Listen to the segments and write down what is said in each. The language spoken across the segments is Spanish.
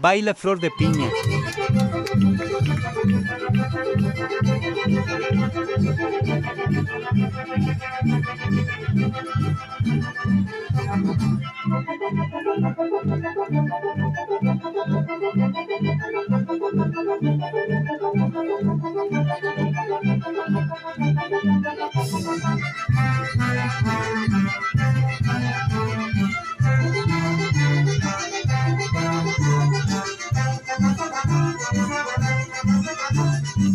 baila flor de piña.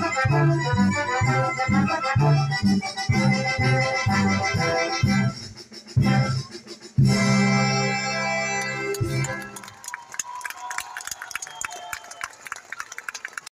Thank you.